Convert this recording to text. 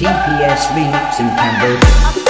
TPS Remix in Cambodia.